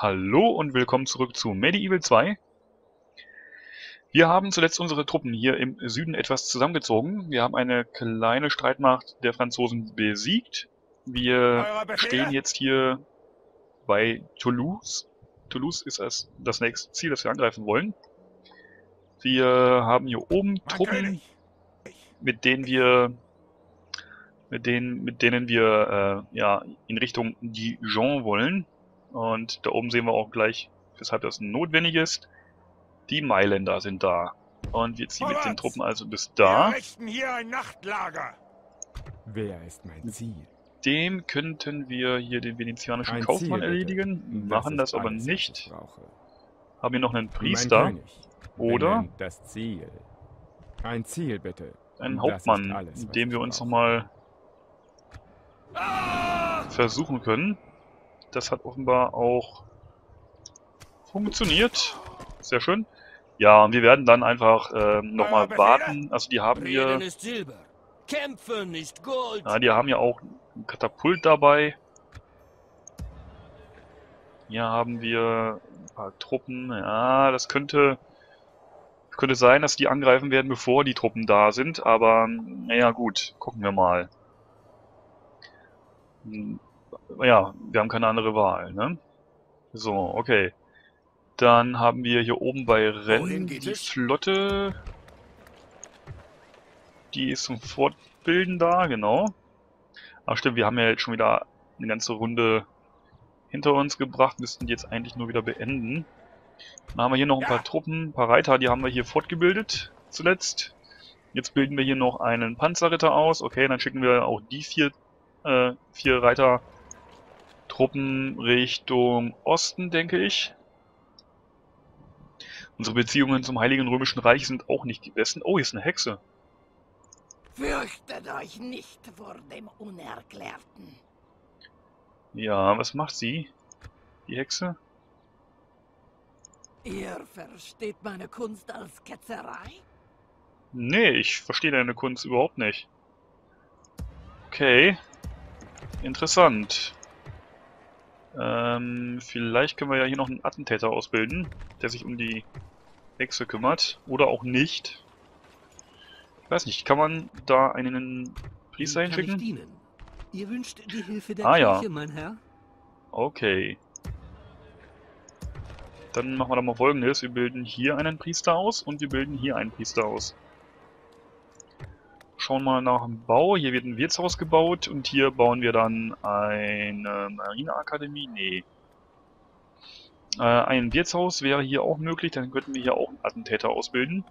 Hallo und willkommen zurück zu Medieval 2. Wir haben zuletzt unsere Truppen hier im Süden etwas zusammengezogen. Wir haben eine kleine Streitmacht der Franzosen besiegt. Wir stehen jetzt hier bei Toulouse. Toulouse ist das, das nächste Ziel, das wir angreifen wollen. Wir haben hier oben Truppen, mit denen wir mit denen, mit denen wir äh, ja in Richtung Dijon wollen. Und da oben sehen wir auch gleich, weshalb das notwendig ist. Die Mailänder sind da. Und wir ziehen mit den Truppen also bis da. Wir hier ein Nachtlager. Wer ist mein Ziel? Dem könnten wir hier den venezianischen Ein Kaufmann Ziel, erledigen. bitte. Machen das, aber alles, nicht. Haben hier noch einen Mein Priester, Oder? das Ziel. Ein Ziel, bitte. einen Das Hauptmann, alles, ich wir uns nochmal versuchen können. Das hat offenbar auch funktioniert. Sehr schön. Ja, und wir werden dann einfach ähm, nochmal warten. Also die haben hier, ist Silber. Kämpfen ist Gold. ja, die haben ja auch ein Katapult dabei. Hier haben wir ein paar Truppen. Ja, das könnte könnte sein, dass die angreifen werden, bevor die Truppen da sind. Aber naja, gut, gucken wir mal. Ja, wir haben keine andere Wahl, ne? So, okay. Dann haben wir hier oben bei Rennen die? Flotte. Die ist zum Fortbilden da, genau. Ach stimmt, wir haben ja jetzt schon wieder eine ganze Runde hinter uns gebracht, müssten die jetzt eigentlich nur wieder beenden. Dann haben wir hier noch ein paar. Truppen, ein paar Reiter, die haben wir hier fortgebildet zuletzt. Jetzt bilden wir hier noch einen Panzerritter aus. Okay, dann schicken wir auch die vier, äh, vier Reiter Truppen Richtung Osten, denke ich. Unsere Beziehungen zum Heiligen Römischen Reich sind auch nicht die besten. Oh, hier ist eine Hexe. Fürchtet euch nicht vor dem Unerklärten. Ja, was macht sie? Die Hexe? Ihr versteht meine Kunst als Ketzerei? Nee, ich verstehe deine Kunst überhaupt nicht. Okay. Interessant. Ähm, vielleicht können wir ja hier noch einen Attentäter ausbilden, der sich um die Hexe kümmert. Oder auch nicht. Ich weiß nicht, kann man da einen Priester hinschicken? Ihr wünscht die Hilfe der Ah, ja. Kirche, mein Herr? Okay. Dann machen wir doch mal folgendes. Wir bilden hier einen Priester aus und wir bilden hier einen Priester aus. Schauen mal nach dem Bau. Hier wird ein Wirtshaus gebaut und hier bauen wir dann eine Marineakademie. Nee. Äh, ein Wirtshaus wäre hier auch möglich, dann könnten wir hier auch einen Attentäter ausbilden.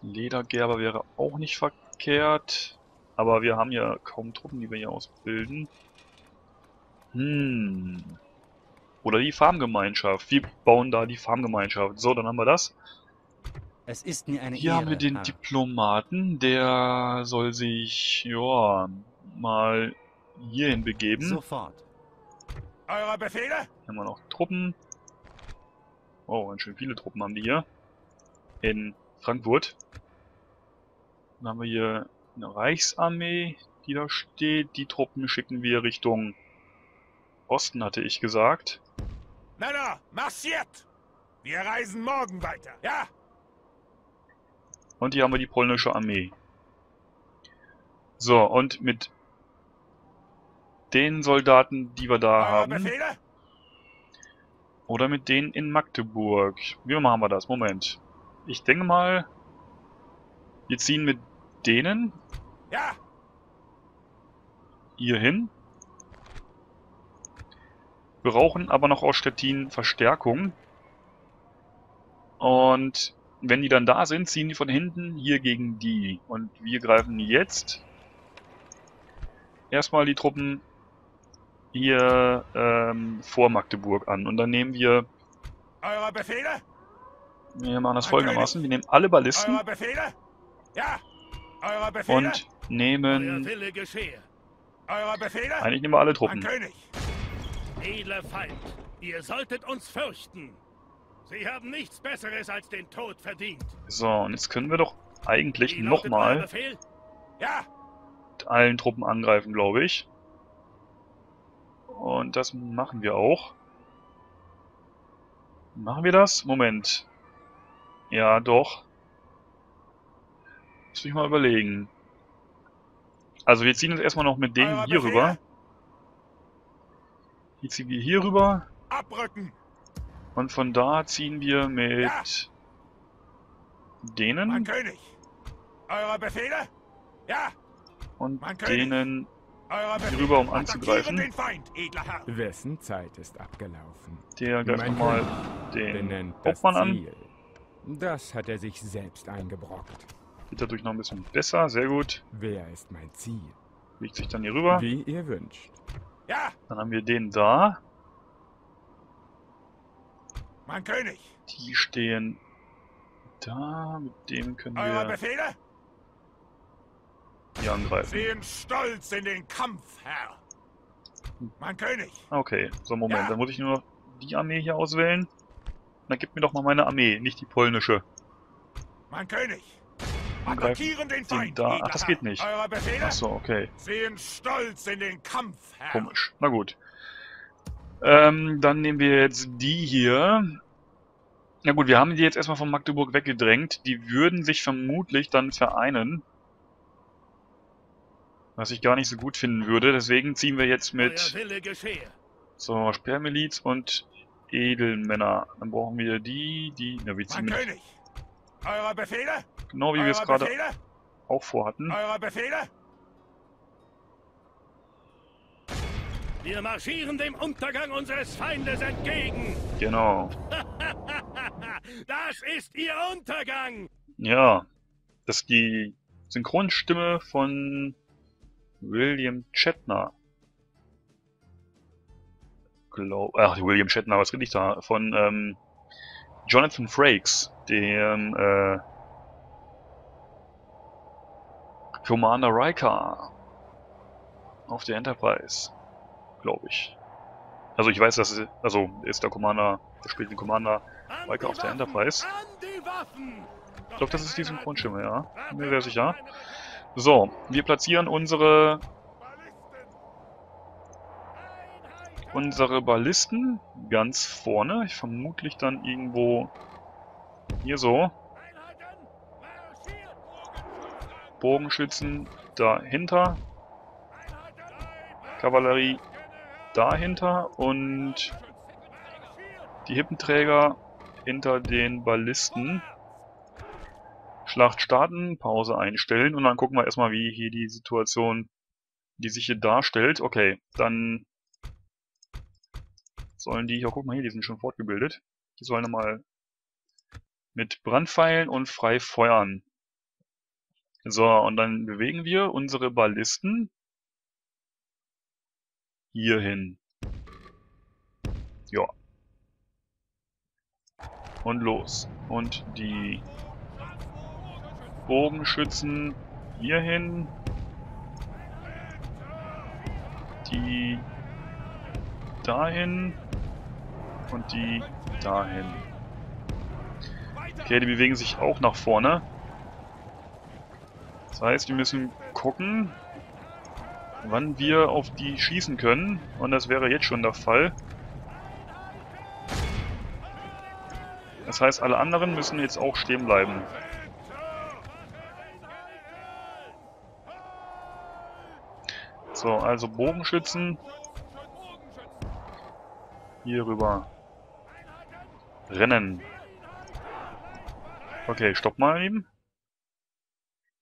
Ledergerber wäre auch nicht verkehrt. Aber wir haben ja kaum Truppen, die wir hier ausbilden. Hm. Oder die Farmgemeinschaft. Wir bauen da die Farmgemeinschaft. So, dann haben wir das. Es ist mir eine Hier Ehre. haben wir den Herr. Diplomaten. Der soll sich, ja, mal hierhin begeben. Sofort. Eure Befehle? Hier haben wir noch Truppen. Oh, ganz schön viele Truppen haben die hier. In Frankfurt. Dann haben wir hier eine Reichsarmee, die da steht. Die Truppen schicken wir Richtung Osten, hatte ich gesagt. Männer, marschiert! Wir reisen morgen weiter. Ja, Und hier haben wir die polnische Armee. So, und mit den Soldaten, die wir da haben, oder mit denen in Magdeburg. Wie machen wir das? Moment. Ich denke mal, wir ziehen mit denen Ja, hier hin. Wir brauchen aber noch aus Stettin Verstärkung. Und wenn die dann da sind, ziehen die von hinten hier gegen die. Und wir greifen jetzt erstmal die Truppen hier ähm, vor Magdeburg an. Und dann nehmen wir, eure Befehle? wir machen das folgendermaßen, wir nehmen alle Ballisten Eure Befehle? Ja, eure Befehle? und nehmen. Eure Befehle? eigentlich nehmen wir alle Truppen. König. Edler Feind, ihr solltet uns fürchten. Sie haben nichts Besseres als den Tod verdient. So, und jetzt können wir doch eigentlich nochmal? Ja, mit allen Truppen angreifen, glaube ich. Und das machen wir auch. Machen wir das? Moment. Ja, doch. Muss ich mal überlegen. Also wir ziehen uns erstmal noch mit denen hier rüber. Die ziehen wir hier rüber. Abrücken! Und von da ziehen wir mit Ja. Mein denen König! Eure Befehle? Ja! und mein König. denen Eure Befehle! rüber, um anzugreifen. den Feind, edler Herr! Wessen Zeit ist abgelaufen? Der greift Mein nochmal König den Hauptmann an. Ziel. Das hat er sich selbst eingebrockt. Geht dadurch noch ein bisschen besser. Sehr gut. Wer ist mein Ziel? Legt sich dann hier rüber. Wie ihr wünscht. Ja! Dann haben wir den da. Mein König! Die stehen da. Mit dem können Eure wir Befehle? hier angreifen. Sehen stolz in den Kampf, Herr! Mein König! Okay, so Moment. Ja. Dann muss ich nur noch die Armee hier auswählen. Dann gib mir doch mal meine Armee, nicht die polnische. Mein König! Attackieren den Feind, da. Ach, das geht nicht. Achso, okay. Sehen stolz in den Kampf, Herr! Komisch. Na gut. Ähm, dann nehmen wir jetzt die hier. Na gut, wir haben die jetzt erstmal von Magdeburg weggedrängt. Die würden sich vermutlich dann vereinen. Was ich gar nicht so gut finden würde. Deswegen ziehen wir jetzt mit so Sperrmiliz und Edelmänner. Dann brauchen wir die, die... Na, wir ziehen mit, genau wie wir es gerade auch vorhatten. Eure Befehle? Wir marschieren dem Untergang unseres Feindes entgegen. Genau. Das ist ihr Untergang. Ja, das ist die Synchronstimme von William Shatner. Glaub, ach, William Shatner, was rede ich da? Von ähm, Jonathan Frakes, dem äh, Commander Riker auf der Enterprise, glaube ich. Also ich weiß, dass es, also ist der Commander, der spielt den Commander die auf der Enterprise. Ich glaube, das ist die Synchronstimme, ja. Bin mir sehr sicher. So, wir platzieren unsere unsere Ballisten ganz vorne. Ich vermutlich dann irgendwo hier so. Bogenschützen dahinter. Kavallerie dahinter und die Hippenträger hinter den Ballisten. Schlacht starten, Pause einstellen und dann gucken wir erstmal, wie hier die Situation, die sich hier darstellt. Okay, dann sollen die, ja guck mal hier, die sind schon fortgebildet. Die sollen mal mit Brandpfeilen und frei feuern. So, und dann bewegen wir unsere Ballisten hierhin. Ja. Und los. Und die Bogenschützen hierhin. Die dahin. Und die dahin. Okay, die bewegen sich auch nach vorne. Das heißt, wir müssen gucken, wann wir auf die schießen können. Und das wäre jetzt schon der Fall. Das heißt, alle anderen müssen jetzt auch stehen bleiben. So, also Bogenschützen. Hier rüber. Rennen. Okay, stopp mal eben.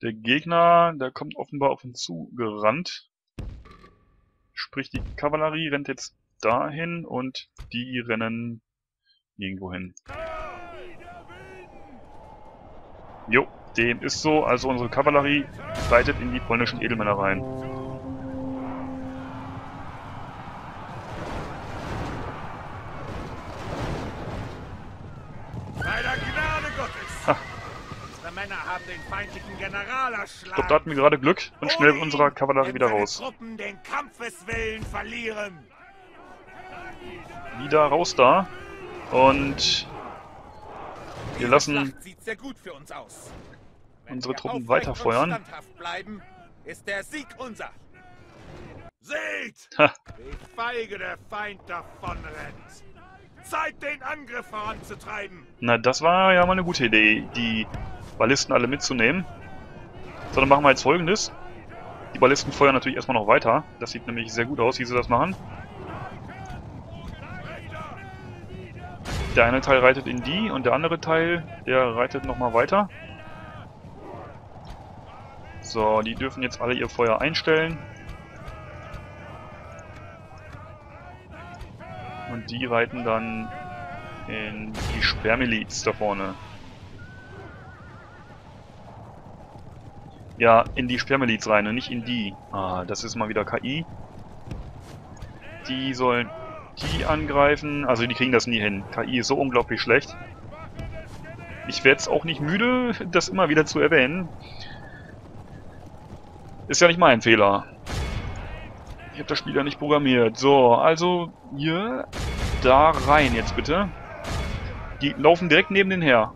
Der Gegner, der kommt offenbar auf uns zu gerannt. Sprich, die Kavallerie rennt jetzt dahin und die rennen irgendwo hin. Jo, dem ist so. Also unsere Kavallerie reitet in die polnischen Edelmänner rein. Bei der Gnade Gottes! Ha. Unsere Männer haben den feindlichen General Ich glaube, da erschlagen. hatten wir gerade Glück und schnell mit unserer Kavallerie wieder raus. Truppen den Kampfeswillen verlieren. Wieder raus da. Und wir lassen unsere Truppen weiterfeuern. Bleiben, ist der Sieg unser. Seht, Ha. wie feige der Feind davonrennt. Zeit, den Angriff voranzutreiben. Na, das war ja mal eine gute Idee, die Ballisten alle mitzunehmen. So, dann machen wir jetzt folgendes. Die Ballisten feuern natürlich erstmal noch weiter. Das sieht nämlich sehr gut aus, wie sie das machen. Der eine Teil reitet in die und der andere Teil, der reitet nochmal weiter. So, die dürfen jetzt alle ihr Feuer einstellen. Und die reiten dann in die Sperrmiliz da vorne. Ja, in die Sperrmiliz rein und nicht in die. Ah, das ist mal wieder KI. Die sollen die angreifen. Also die kriegen das nie hin. KI ist so unglaublich schlecht. Ich werde es auch nicht müde, das immer wieder zu erwähnen. Ist ja nicht mein Fehler. Ich habe das Spiel ja nicht programmiert. So, also hier, da rein jetzt bitte. Die laufen direkt neben den her.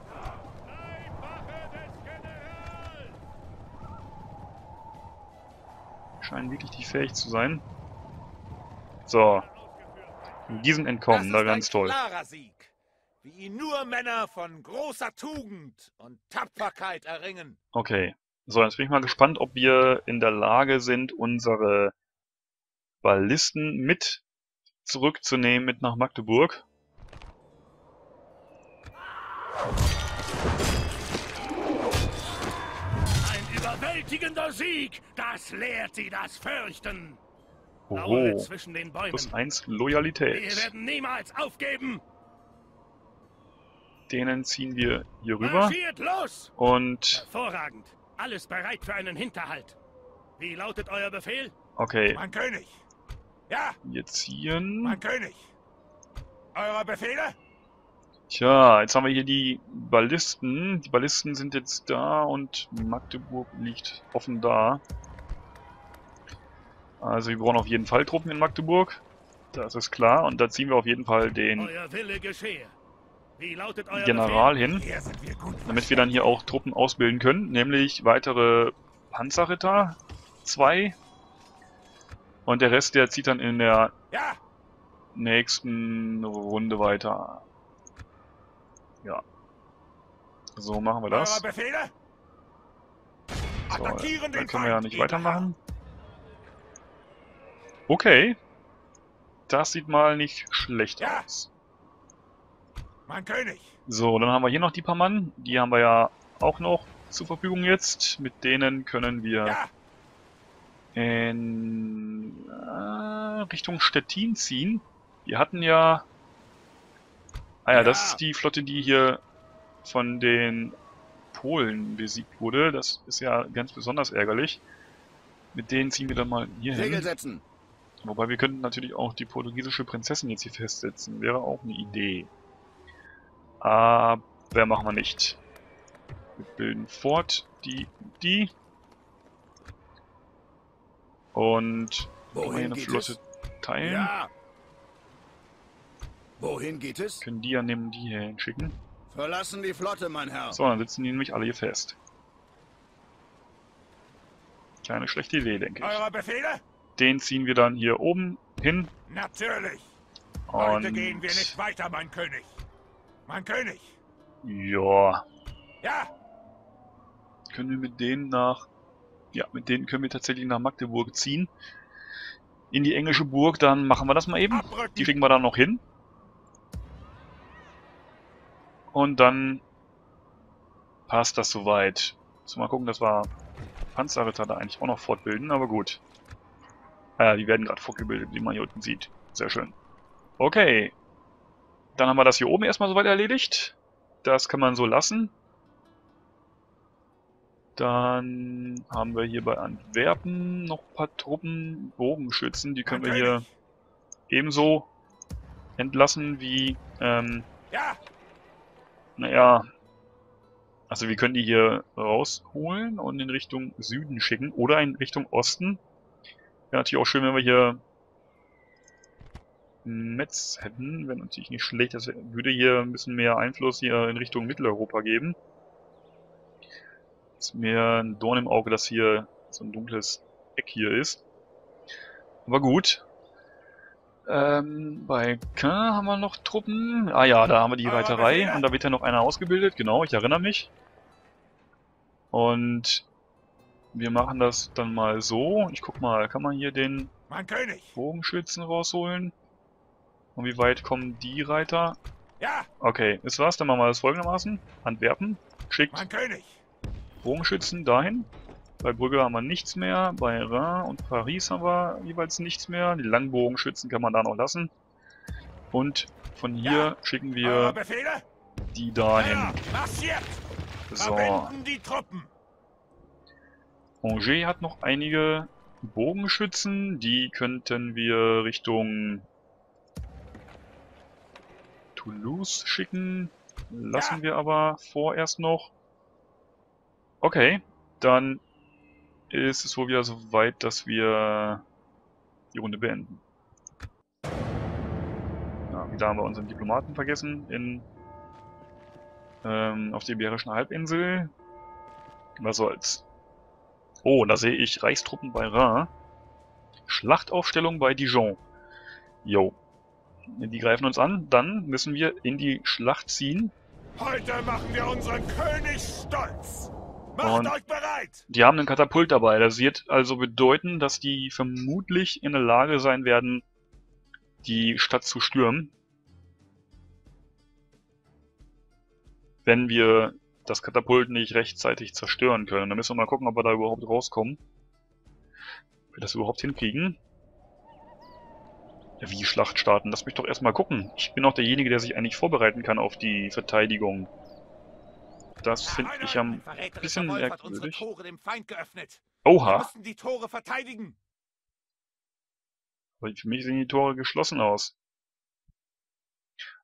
Scheinen wirklich nicht fähig zu sein. So. Diesen entkommen, da ganz toll. Sieg. Wie ihn nur Männer von großer Tugend und Tapferkeit erringen. Okay. So, jetzt bin ich mal gespannt, ob wir in der Lage sind, unsere Ballisten mit zurückzunehmen mit nach Magdeburg. Überwältigender Sieg! Das lehrt sie das Fürchten! Oh, Lauere zwischen den Bäumen. plus 1 Wir Loyalität. werden niemals aufgeben! Denen ziehen wir hier rüber. Marschiert los! Und, Hervorragend! Alles bereit für einen Hinterhalt. Wie lautet euer Befehl? okay, Mein König. Ja, wir ziehen. mein König. Eure Befehle? Tja, jetzt haben wir hier die Ballisten. Die Ballisten sind jetzt da und Magdeburg liegt offen da. Also wir brauchen auf jeden Fall Truppen in Magdeburg. Das ist klar. Und da ziehen wir auf jeden Fall den General hin, damit wir dann hier auch Truppen ausbilden können. Nämlich weitere Panzerritter. Zwei. Und der Rest, der zieht dann in der nächsten Runde weiter. Ja. So machen wir das. So, dann können wir ja nicht weitermachen. Okay. Das sieht mal nicht schlecht aus. Herr. Mein König. So, dann haben wir hier noch die paar Mann. Die haben wir ja auch noch zur Verfügung jetzt. Mit denen können wir Ja, in äh, Richtung Stettin ziehen. Wir hatten ja... Ah ja, das ist die Flotte, die hier von den Polen besiegt wurde. Das ist ja ganz besonders ärgerlich. Mit denen ziehen wir dann mal hier hin. setzen. Wobei wir könnten natürlich auch die portugiesische Prinzessin jetzt hier festsetzen. Wäre auch eine Idee. Aber machen wir nicht. Wir bilden fort die, die. Und Wohin eine Flotte es? teilen. ja. Wohin geht es? Können die ja neben die hier hinschicken. Verlassen die Flotte, mein Herr. So, dann sitzen die nämlich alle hier fest. Keine schlechte Idee, denke ich. Eure Befehle? Den ziehen wir dann hier oben hin. Natürlich. Heute Und gehen wir nicht weiter, mein König. Mein König. ja, Ja, können wir mit denen nach... Ja, mit denen können wir tatsächlich nach Magdeburg ziehen. In die englische Burg, dann machen wir das mal eben. abrücken. Die kriegen wir dann noch hin. Und dann passt das soweit. So, mal gucken, dass wir Panzerritter da eigentlich auch noch fortbilden, aber gut. Ja, die werden gerade fortgebildet, wie man hier unten sieht. Sehr schön. Okay. Dann haben wir das hier oben erstmal soweit erledigt. Das kann man so lassen. Dann haben wir hier bei Antwerpen noch ein paar Truppen, Bogenschützen, die können wir hier ebenso entlassen wie, ähm, Ja, naja, also wir können die hier rausholen und in Richtung Süden schicken oder in Richtung Osten. Wäre natürlich auch schön, wenn wir hier Metz hätten, wäre natürlich nicht schlecht, das würde hier ein bisschen mehr Einfluss hier in Richtung Mitteleuropa geben. Ist mir ein Dorn im Auge, dass hier so ein dunkles Eck hier ist. Aber gut. Ähm, bei Caen haben wir noch Truppen. Ah ja, da haben wir die Aber Reiterei und da wird ja noch einer ausgebildet. Genau, ich erinnere mich. Und wir machen das dann mal so. Ich guck mal, kann man hier den Mein König! Bogenschützen rausholen? Und wie weit kommen die Reiter? Ja, Okay, ist was? Dann machen wir das folgendermaßen. Antwerpen schickt mein König! Bogenschützen dahin. Bei Brügge haben wir nichts mehr. Bei Rhin und Paris haben wir jeweils nichts mehr. Die Langbogenschützen kann man da noch lassen. Und von hier Ja. schicken wir die dahin. Marschiert! So. Verbinden die Truppen! Angers hat noch einige Bogenschützen. Die könnten wir Richtung Toulouse schicken. Lassen Ja. wir aber vorerst noch. Okay, dann ist es wohl wieder so weit, dass wir die Runde beenden. Ja, wieder haben wir unseren Diplomaten vergessen in ähm, auf der Iberischen Halbinsel. Was soll's. Oh, da sehe ich Reichstruppen bei Rhin. Schlachtaufstellung bei Dijon. Jo. Die greifen uns an, dann müssen wir in die Schlacht ziehen. Heute machen wir unseren König stolz! Macht euch bereit! Die haben einen Katapult dabei. Das wird also bedeuten, dass die vermutlich in der Lage sein werden, die Stadt zu stürmen. Wenn wir das Katapult nicht rechtzeitig zerstören können. Dann müssen wir mal gucken, ob wir da überhaupt rauskommen. Ob wir das überhaupt hinkriegen. Wie Schlacht starten? Lass mich doch erstmal gucken. Ich bin auch derjenige, der sich eigentlich vorbereiten kann auf die Verteidigung. Das finde ich am bisschen merkwürdig. Tore dem Feind geöffnet. Wir Oha! müssen die Tore verteidigen. Aber für mich sehen die Tore geschlossen aus.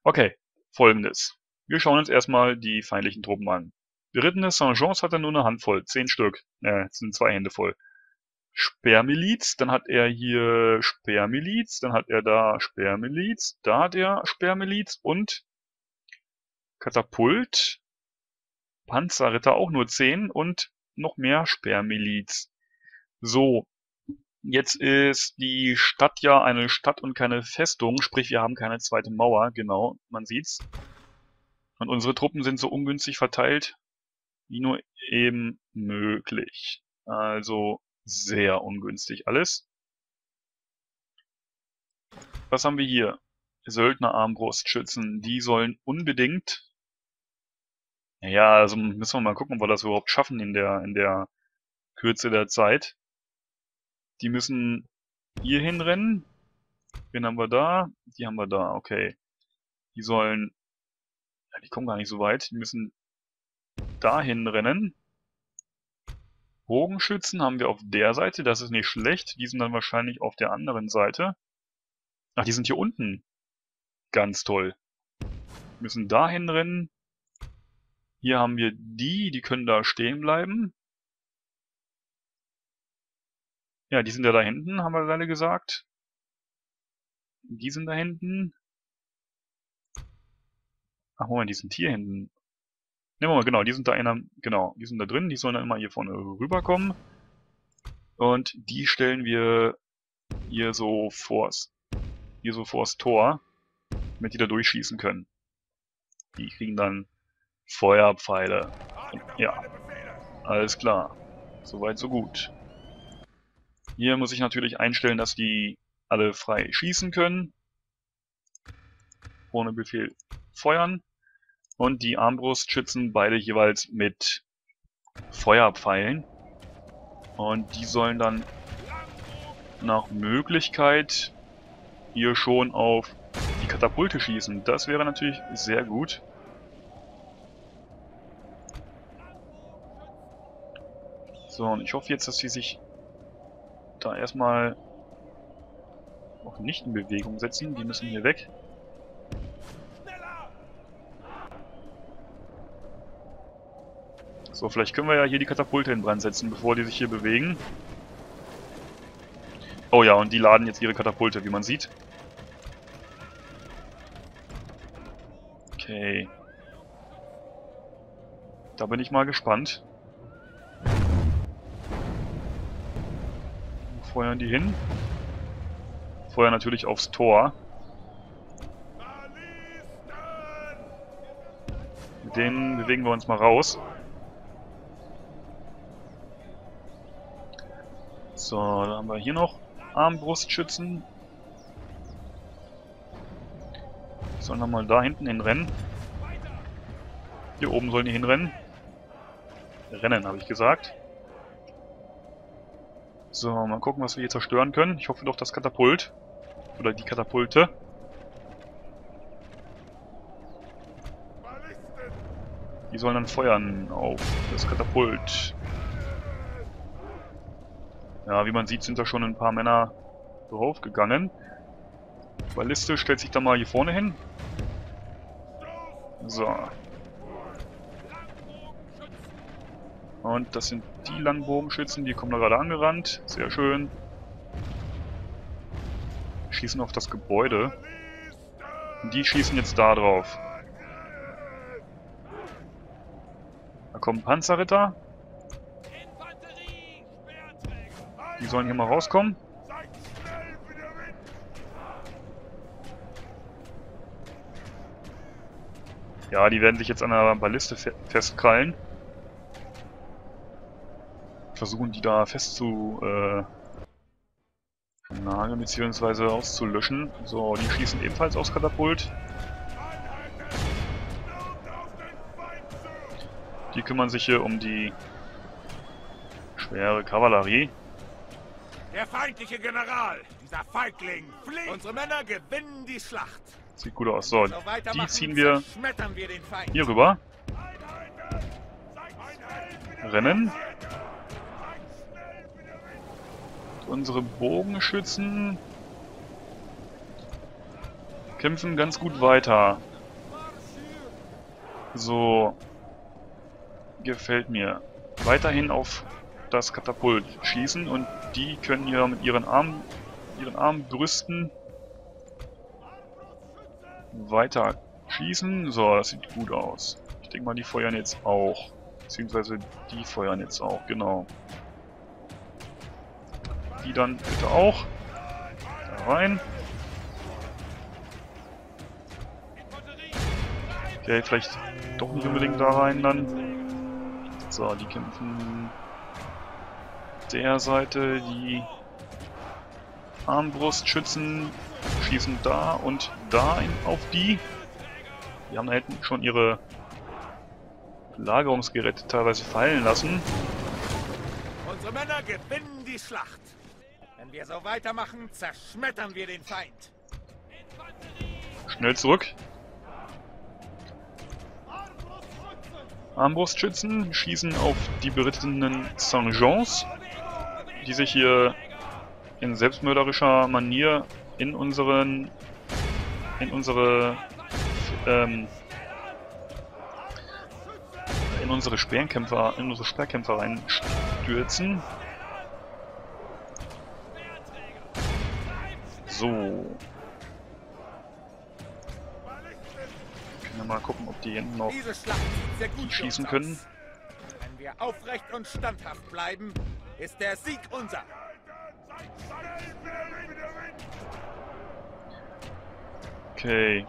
Okay, folgendes. Wir schauen uns erstmal die feindlichen Truppen an. Berittene Saint-Jeans hat er nur eine Handvoll, zehn Stück. Äh, es sind zwei Hände voll. Sperrmiliz, dann hat er hier Sperrmiliz, dann hat er da Sperrmiliz, da hat er Sperrmiliz und Katapult, Panzerritter auch nur zehn und noch mehr Sperrmiliz. So, Jetzt ist die Stadt ja eine Stadt und keine Festung, sprich wir haben keine zweite Mauer, genau, man sieht's. Und unsere Truppen sind so ungünstig verteilt, wie nur eben möglich. Also sehr ungünstig alles. Was haben wir hier? Söldnerarmbrustschützen, die sollen unbedingt... Ja, also müssen wir mal gucken, ob wir das überhaupt schaffen in der, in der Kürze der Zeit. Die müssen hier hinrennen. Wen haben wir da? Die haben wir da, okay. Die sollen... Ja, die kommen gar nicht so weit. Die müssen dahin rennen. Bogenschützen haben wir auf der Seite, das ist nicht schlecht. Die sind dann wahrscheinlich auf der anderen Seite. Ach, die sind hier unten. Ganz toll. Müssen dahin rennen. Hier haben wir die, die können da stehen bleiben. Ja, die sind ja da hinten, haben wir gerade gesagt. Die sind da hinten. Ach Moment, die sind hier hinten. Nehmen wir mal, genau, die sind da einer, genau, die sind da drin, die sollen dann immer hier vorne rüberkommen. Und die stellen wir hier so vors, hier so vors Tor, damit die da durchschießen können. Die kriegen dann Feuerpfeile. Ja. Alles klar. Soweit, so gut. Hier muss ich natürlich einstellen, dass die alle frei schießen können. Ohne Befehl feuern. Und die Armbrustschützen beide jeweils mit Feuerpfeilen. Und die sollen dann nach Möglichkeit hier schon auf die Katapulte schießen. Das wäre natürlich sehr gut. So, und ich hoffe jetzt, dass die sich da erstmal noch nicht in Bewegung setzen. Die müssen hier weg. So, vielleicht können wir ja hier die Katapulte in Brand setzen, bevor die sich hier bewegen. Oh ja, und die laden jetzt ihre Katapulte, wie man sieht. Okay. Da bin ich mal gespannt. Feuern die hin? feuern natürlich aufs Tor. Mit denen bewegen wir uns mal raus. So, dann haben wir hier noch Armbrustschützen. Sollen wir mal da hinten hinrennen. Hier oben sollen die hinrennen. Rennen, habe ich gesagt. So, mal gucken, was wir hier zerstören können. Ich hoffe doch das Katapult. Oder die Katapulte. Die sollen dann feuern auf das Katapult. Ja, wie man sieht, sind da schon ein paar Männer draufgegangen. Balliste stellt sich da mal hier vorne hin. So. Und das sind die Langbogenschützen, die kommen da gerade angerannt. Sehr schön. Schießen auf das Gebäude. Und die schießen jetzt da drauf. Da kommen Panzerritter. Die sollen hier mal rauskommen. Ja, die werden sich jetzt an der Balliste fe festkrallen. Versuchen die da fest zu äh, nageln bzw. auszulöschen. So, die schießen ebenfalls aufs Katapult. Die kümmern sich hier um die schwere Kavallerie. Der feindliche General, dieser Feigling, flieht. Unsere Männer gewinnen die Schlacht. Sieht gut aus. So, So die ziehen wir wir den Feind. hier rüber. Rennen. Unsere Bogenschützen kämpfen ganz gut weiter. So. Gefällt mir. Weiterhin auf das Katapult schießen und die können hier mit ihren Armen, ihren Armbrüsten weiter schießen. So, das sieht gut aus. Ich denke mal, die feuern jetzt auch. Beziehungsweise die feuern jetzt auch, genau. Die dann bitte auch. Da rein. Okay, vielleicht doch nicht unbedingt da rein dann. So, die kämpfen der Seite. Die Armbrustschützen schießen da und da auf die. Die haben da hinten schon ihre Lagerungsgeräte teilweise fallen lassen. Unsere Männer gewinnen die Schlacht. Wenn wir so weitermachen, zerschmettern wir den Feind. Schnell zurück. Armbrustschützen schießen auf die berittenen Saint-Jeans, die sich hier in selbstmörderischer Manier in unseren in unsere ähm, in unsere Speerkämpfer in unsere Speerkämpfer reinstürzen. So. Können wir mal gucken, ob die hinten noch schießen können. Wenn wir aufrecht und standhaft bleiben, ist der Sieg unser. Okay.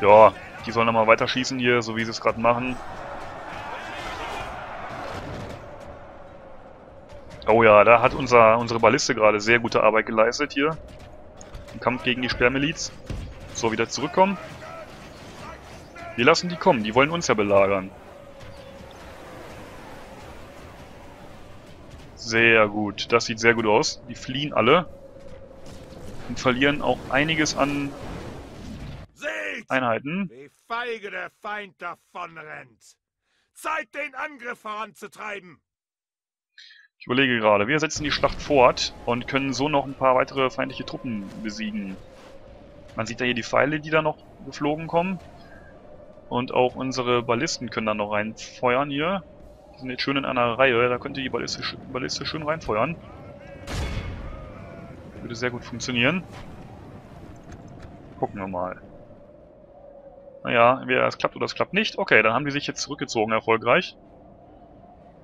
Ja, die sollen nochmal weiterschießen hier, so wie sie es gerade machen. Oh ja, da hat unser, unsere Balliste gerade sehr gute Arbeit geleistet hier. Im Kampf gegen die Sperrmiliz. So, wieder zurückkommen. Wir lassen die kommen, die wollen uns ja belagern. Sehr gut, das sieht sehr gut aus. Die fliehen alle. Und verlieren auch einiges an Seht, Einheiten. wie feige der Feind davonrennt. Zeit, den Angriff voranzutreiben. Ich überlege gerade, wir setzen die Schlacht fort und können so noch ein paar weitere feindliche Truppen besiegen. Man sieht ja hier die Pfeile, die da noch geflogen kommen. Und auch unsere Ballisten können da noch reinfeuern hier. Die sind jetzt schön in einer Reihe, da könnte die Balliste, Balliste schön reinfeuern. Würde sehr gut funktionieren. Gucken wir mal. Naja, entweder es klappt oder es klappt nicht. Okay, dann haben die sich jetzt zurückgezogen erfolgreich.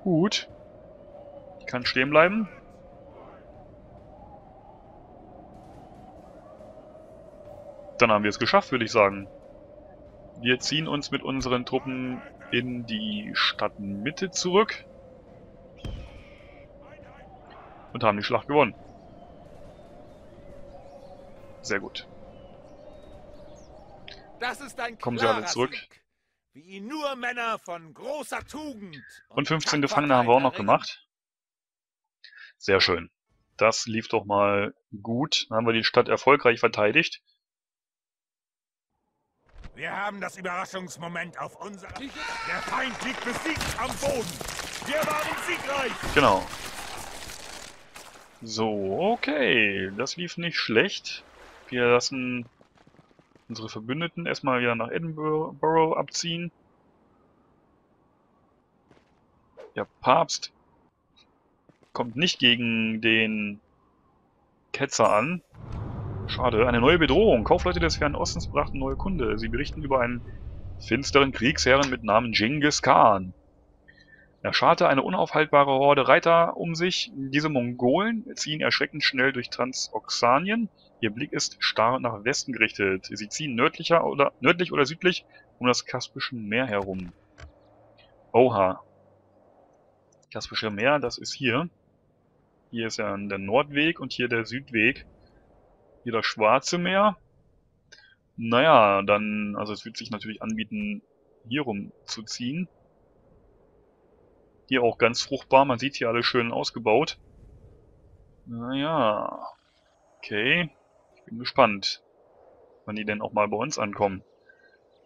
Gut. Ich kann stehen bleiben. Dann haben wir es geschafft, würde ich sagen. Wir ziehen uns mit unseren Truppen in die Stadtmitte zurück. Und haben die Schlacht gewonnen. Sehr gut. Das ist ein Kommen Sie alle zurück. Sieg, wie ihn nur Männer von großer Tugend Und 15 Gefangene haben wir auch noch gemacht. Sehr schön. Das lief doch mal gut. Dann haben wir die Stadt erfolgreich verteidigt. Wir haben das Überraschungsmoment auf unserer. Der Feind liegt besiegt am Boden. Wir waren siegreich. Genau. So, okay. Das lief nicht schlecht. Wir lassen unsere Verbündeten erstmal wieder nach Edinburgh abziehen. Der Papst kommt nicht gegen den Ketzer an. Schade. Eine neue Bedrohung. Kaufleute des Fernen Ostens brachten neue Kunde. Sie berichten über einen finsteren Kriegsherren mit Namen Genghis Khan. Er scharte eine unaufhaltbare Horde Reiter um sich. Diese Mongolen ziehen erschreckend schnell durch Transoxanien. Ihr Blick ist starr nach Westen gerichtet. Sie ziehen nördlicher oder, nördlich oder südlich um das Kaspische Meer herum. Oha. Kaspische Meer, das ist hier. Hier ist ja der Nordweg und hier der Südweg. Hier das Schwarze Meer. Naja, dann, also es wird sich natürlich anbieten, hier rum zu ziehen. Hier auch ganz fruchtbar, man sieht hier alles schön ausgebaut. Naja, okay. Ich bin gespannt, wann die denn auch mal bei uns ankommen.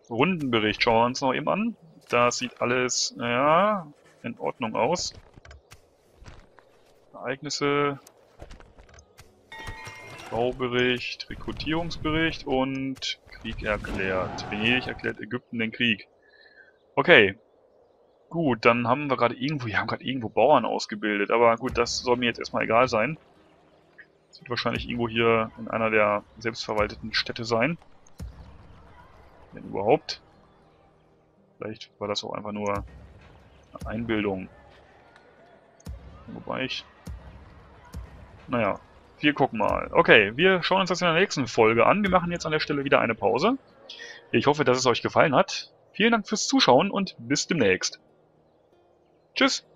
Rundenbericht schauen wir uns noch eben an. Das sieht alles, naja, in Ordnung aus. Ereignisse, Baubericht, Rekrutierungsbericht und Krieg erklärt. Venedig erklärt Ägypten den Krieg. Okay. Gut, dann haben wir gerade irgendwo, wir haben gerade irgendwo Bauern ausgebildet, aber gut, das soll mir jetzt erstmal egal sein. Das wird wahrscheinlich irgendwo hier in einer der selbstverwalteten Städte sein. Wenn überhaupt. Vielleicht war das auch einfach nur eine Einbildung. Wobei ich... Naja, wir gucken mal. Okay, wir schauen uns das in der nächsten Folge an. Wir machen jetzt an der Stelle wieder eine Pause. Ich hoffe, dass es euch gefallen hat. Vielen Dank fürs Zuschauen und bis demnächst. Tschüss!